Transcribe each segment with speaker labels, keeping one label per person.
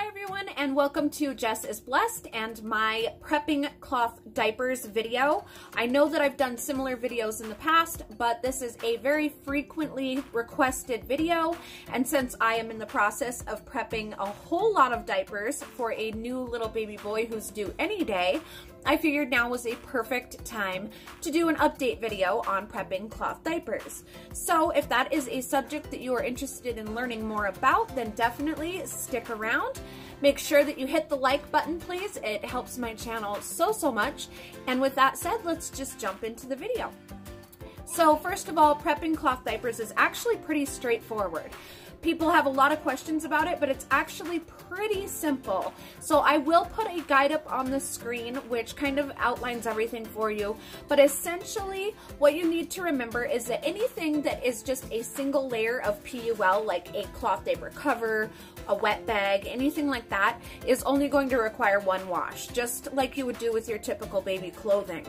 Speaker 1: Hi everyone and welcome to Jess is Blessed and my prepping cloth diapers video. I know that I've done similar videos in the past, but this is a very frequently requested video. And since I am in the process of prepping a whole lot of diapers for a new little baby boy who's due any day, I figured now was a perfect time to do an update video on prepping cloth diapers. So if that is a subject that you are interested in learning more about, then definitely stick around. Make sure that you hit the like button, please. It helps my channel so, so much. And with that said, let's just jump into the video. So first of all, prepping cloth diapers is actually pretty straightforward. People have a lot of questions about it, but it's actually pretty simple. So I will put a guide up on the screen, which kind of outlines everything for you. But essentially, what you need to remember is that anything that is just a single layer of PUL, like a cloth diaper cover, a wet bag, anything like that, is only going to require one wash, just like you would do with your typical baby clothing.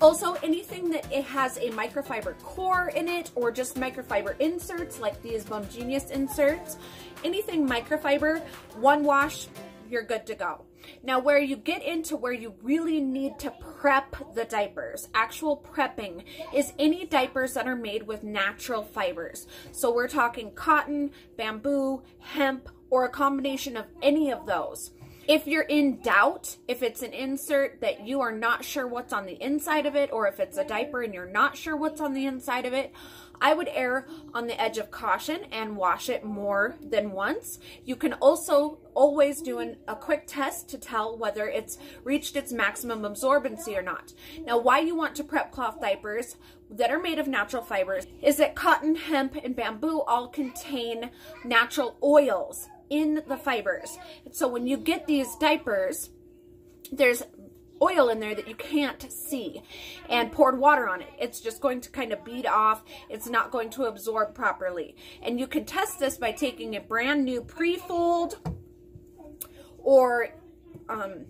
Speaker 1: Also, anything that it has a microfiber core in it or just microfiber inserts like these Bum Genius inserts, anything microfiber, one wash, you're good to go. Now, where you get into where you really need to prep the diapers, actual prepping, is any diapers that are made with natural fibers. So we're talking cotton, bamboo, hemp, or a combination of any of those. If you're in doubt, if it's an insert that you are not sure what's on the inside of it, or if it's a diaper and you're not sure what's on the inside of it, I would err on the edge of caution and wash it more than once. You can also always do an, a quick test to tell whether it's reached its maximum absorbency or not. Now, why you want to prep cloth diapers that are made of natural fibers is that cotton, hemp, and bamboo all contain natural oils in the fibers. So when you get these diapers, there's oil in there that you can't see and poured water on it. It's just going to kind of bead off. It's not going to absorb properly. And you can test this by taking a brand new pre-fold or um,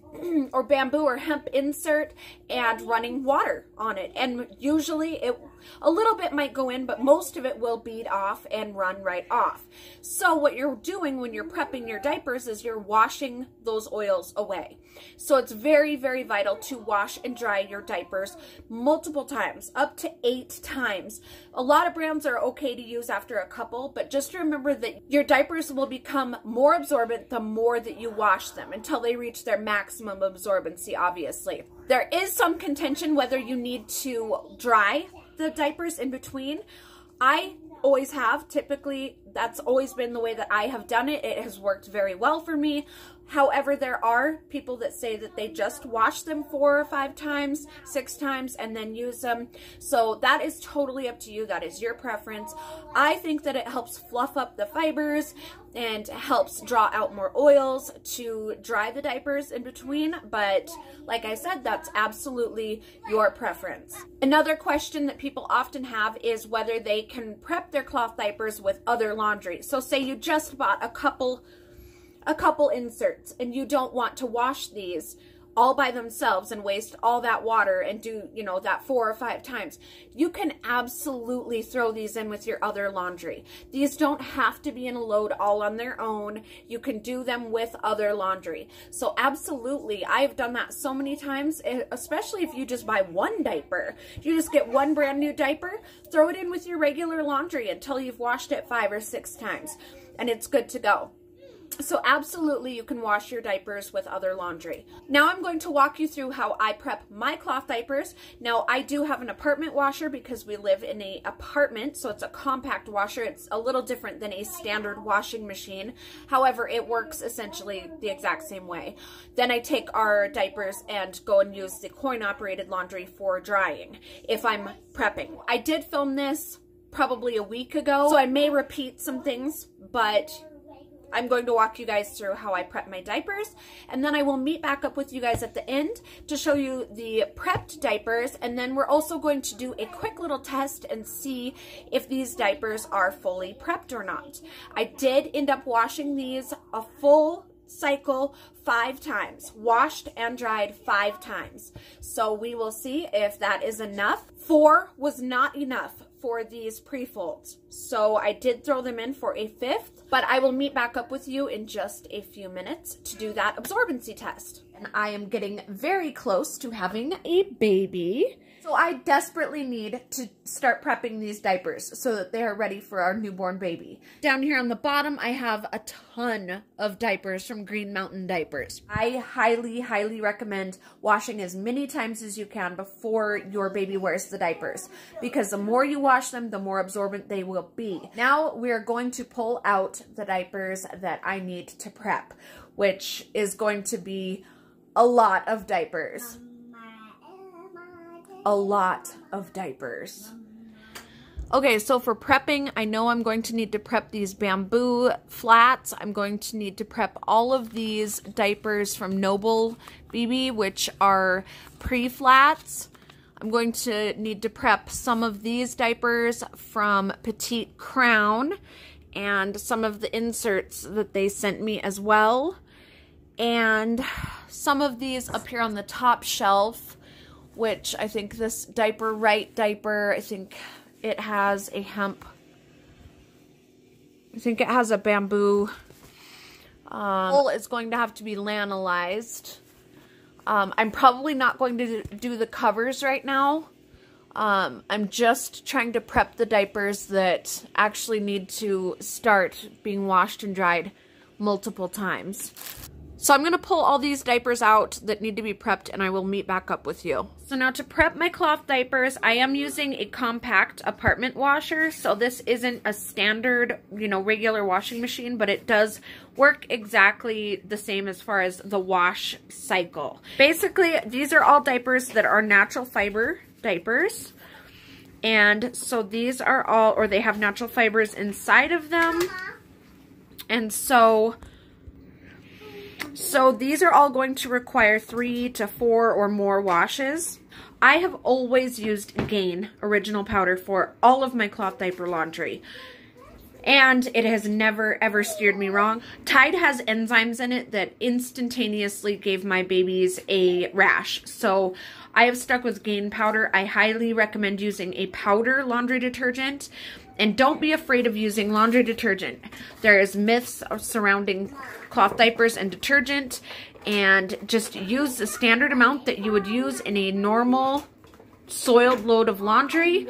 Speaker 1: or bamboo or hemp insert and running water on it. And usually it a little bit might go in, but most of it will bead off and run right off. So what you're doing when you're prepping your diapers is you're washing those oils away. So it's very, very vital to wash and dry your diapers multiple times, up to eight times. A lot of brands are okay to use after a couple, but just remember that your diapers will become more absorbent the more that you wash them until they reach their maximum absorbency, obviously. There is some contention whether you need to dry the diapers in between. I always have. Typically, that's always been the way that I have done it. It has worked very well for me. However, there are people that say that they just wash them four or five times, six times, and then use them. So that is totally up to you. That is your preference. I think that it helps fluff up the fibers and helps draw out more oils to dry the diapers in between. But like I said, that's absolutely your preference. Another question that people often have is whether they can prep their cloth diapers with other laundry. So say you just bought a couple a couple inserts and you don't want to wash these all by themselves and waste all that water and do, you know, that four or five times. You can absolutely throw these in with your other laundry. These don't have to be in a load all on their own. You can do them with other laundry. So absolutely, I've done that so many times, especially if you just buy one diaper. You just get one brand new diaper, throw it in with your regular laundry until you've washed it five or six times and it's good to go. So absolutely you can wash your diapers with other laundry. Now I'm going to walk you through how I prep my cloth diapers. Now I do have an apartment washer because we live in a apartment, so it's a compact washer. It's a little different than a standard washing machine. However, it works essentially the exact same way. Then I take our diapers and go and use the coin operated laundry for drying if I'm prepping. I did film this probably a week ago, so I may repeat some things, but I'm going to walk you guys through how I prep my diapers and then I will meet back up with you guys at the end to show you the prepped diapers and then we're also going to do a quick little test and see if these diapers are fully prepped or not. I did end up washing these a full cycle five times, washed and dried five times. So we will see if that is enough. Four was not enough for these pre-folds. So I did throw them in for a fifth, but I will meet back up with you in just a few minutes to do that absorbency test. And I am getting very close to having a baby. So I desperately need to start prepping these diapers so that they are ready for our newborn baby. Down here on the bottom, I have a ton of diapers from Green Mountain Diapers. I highly, highly recommend washing as many times as you can before your baby wears the diapers because the more you wash them, the more absorbent they will be. Now we're going to pull out the diapers that I need to prep, which is going to be a lot of diapers um, a lot of diapers. Okay, so for prepping, I know I'm going to need to prep these bamboo flats. I'm going to need to prep all of these diapers from Noble BB, which are pre-flats. I'm going to need to prep some of these diapers from Petite Crown and some of the inserts that they sent me as well. And some of these up here on the top shelf which I think this diaper right diaper, I think it has a hemp, I think it has a bamboo, um, it's going to have to be lanolized. Um, I'm probably not going to do the covers right now. Um, I'm just trying to prep the diapers that actually need to start being washed and dried multiple times. So I'm going to pull all these diapers out that need to be prepped and I will meet back up with you. So now to prep my cloth diapers, I am using a compact apartment washer. So this isn't a standard, you know, regular washing machine, but it does work exactly the same as far as the wash cycle. Basically, these are all diapers that are natural fiber diapers. And so these are all, or they have natural fibers inside of them. And so so these are all going to require three to four or more washes. I have always used Gain original powder for all of my cloth diaper laundry. And it has never ever steered me wrong. Tide has enzymes in it that instantaneously gave my babies a rash. So I have stuck with Gain powder. I highly recommend using a powder laundry detergent. And don't be afraid of using laundry detergent. There is myths surrounding cloth diapers and detergent and just use the standard amount that you would use in a normal soiled load of laundry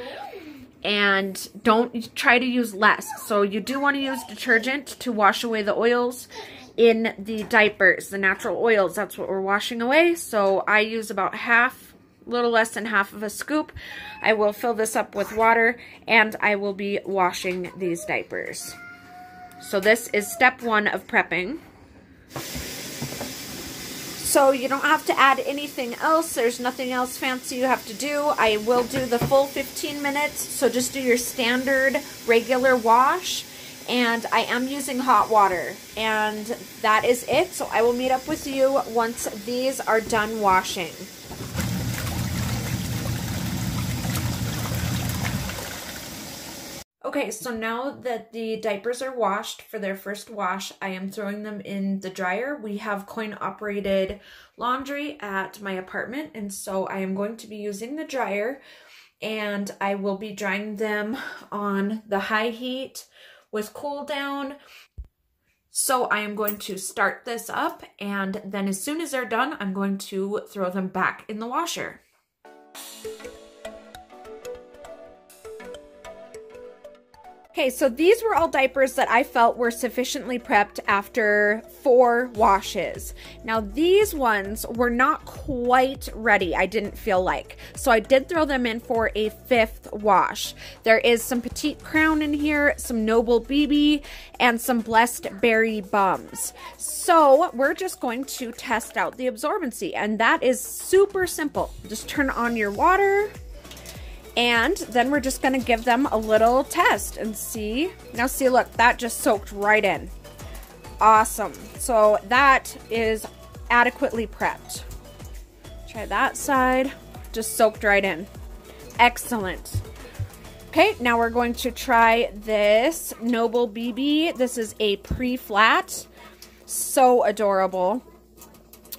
Speaker 1: and don't try to use less. So you do want to use detergent to wash away the oils in the diapers, the natural oils. That's what we're washing away. So I use about half, little less than half of a scoop. I will fill this up with water and I will be washing these diapers. So this is step one of prepping. So you don't have to add anything else. There's nothing else fancy you have to do. I will do the full 15 minutes. So just do your standard regular wash. And I am using hot water. And that is it. So I will meet up with you once these are done washing. Okay, so now that the diapers are washed for their first wash, I am throwing them in the dryer. We have coin operated laundry at my apartment, and so I am going to be using the dryer and I will be drying them on the high heat with cool down. So I am going to start this up and then as soon as they're done, I'm going to throw them back in the washer. Okay, so these were all diapers that I felt were sufficiently prepped after four washes. Now these ones were not quite ready, I didn't feel like. So I did throw them in for a fifth wash. There is some Petite Crown in here, some Noble BB, and some Blessed Berry Bums. So we're just going to test out the absorbency, and that is super simple. Just turn on your water, and then we're just gonna give them a little test and see. Now see, look, that just soaked right in. Awesome. So that is adequately prepped. Try that side. Just soaked right in. Excellent. Okay, now we're going to try this Noble BB. This is a pre-flat. So adorable.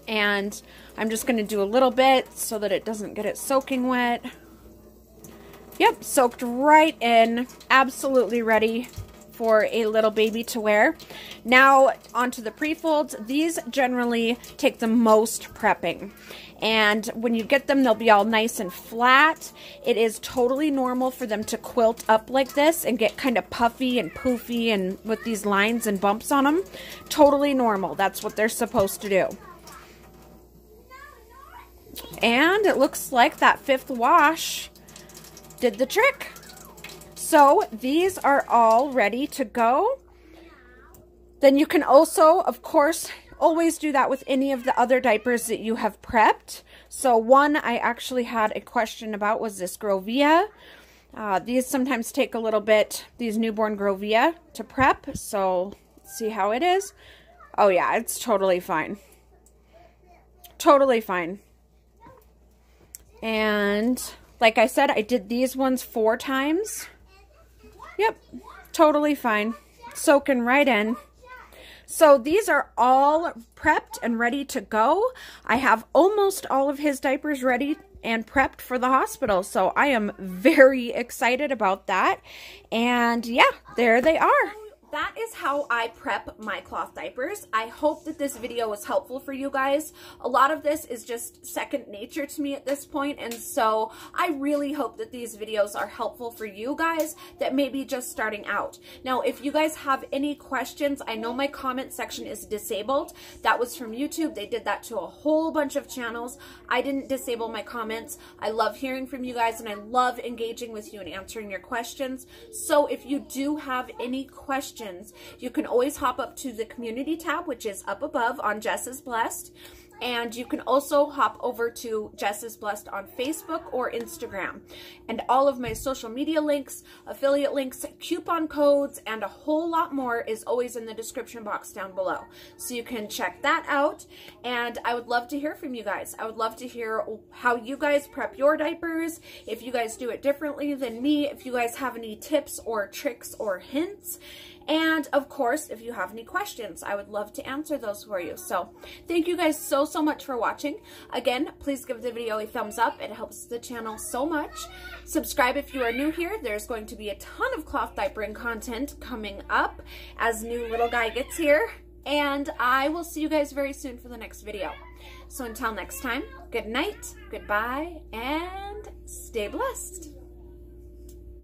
Speaker 1: And I'm just to do a little bit so that it doesn't get it soaking wet. Yep, soaked right in. Absolutely ready for a little baby to wear. Now onto the pre-folds. These generally take the most prepping. And when you get them, they'll be all nice and flat. It is totally normal for them to quilt up like this and get kind of puffy and poofy and with these lines and bumps on them. Totally normal. That's what they're supposed to do. And it looks like that fifth wash did the trick. So these are all ready to go. Then you can also, of course, always do that with any of the other diapers that you have prepped. So one I actually had a question about was this Grovia. Uh, these sometimes take a little bit, these newborn Grovia to prep. So see how it is. Oh yeah, it's totally fine. Totally fine. And like I said, I did these ones four times. Yep, totally fine. Soaking right in. So these are all prepped and ready to go. I have almost all of his diapers ready and prepped for the hospital. So I am very excited about that. And yeah, there they are that is how I prep my cloth diapers. I hope that this video was helpful for you guys. A lot of this is just second nature to me at this point, and so I really hope that these videos are helpful for you guys that may be just starting out. Now, if you guys have any questions, I know my comment section is disabled. That was from YouTube. They did that to a whole bunch of channels. I didn't disable my comments. I love hearing from you guys, and I love engaging with you and answering your questions. So if you do have any questions, questions, you can always hop up to the community tab, which is up above on Jess is Blessed. And you can also hop over to Jess is Blessed on Facebook or Instagram. And all of my social media links, affiliate links, coupon codes, and a whole lot more is always in the description box down below. So you can check that out. And I would love to hear from you guys. I would love to hear how you guys prep your diapers, if you guys do it differently than me, if you guys have any tips or tricks or hints. And of course, if you have any questions, I would love to answer those for you. So thank you guys so, so much for watching. Again, please give the video a thumbs up. It helps the channel so much. Subscribe if you are new here. There's going to be a ton of cloth diapering content coming up as new little guy gets here. And I will see you guys very soon for the next video. So until next time, good night, goodbye, and stay blessed.